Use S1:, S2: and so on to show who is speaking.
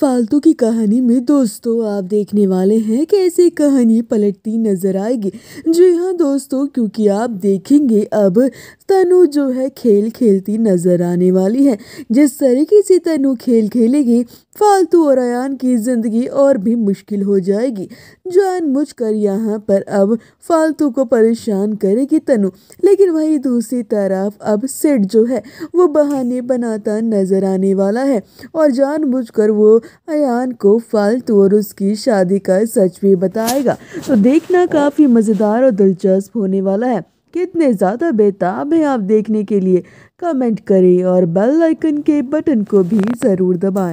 S1: फालतू की कहानी में दोस्तों आप देखने वाले हैं कैसे कहानी पलटती नज़र आएगी। जी हाँ दोस्तों, क्योंकि आप देखेंगे अब तनु जो है खेल खेलती नज़र आने वाली है। जिस तरीके से तनु खेल खेलेगी फालतू और अयान की ज़िंदगी और भी मुश्किल हो जाएगी। जान मुझ कर यहाँ पर अब फालतू को परेशान करेगी तनु। लेकिन वही दूसरी तरफ़ अब सेठ जो है, वो बहाने बनाता नज़र आने वाला है। और जान मुझ कर वो अयान को फालतू और उसकी शादी का सच भी बताएगा। तो देखना काफ़ी मज़ेदार और दिलचस्प होने वाला है। कितने ज़्यादा बेताब हैं आप देखने के लिए। कमेंट करें और बेल आइकन के बटन को भी ज़रूर दबाएँ।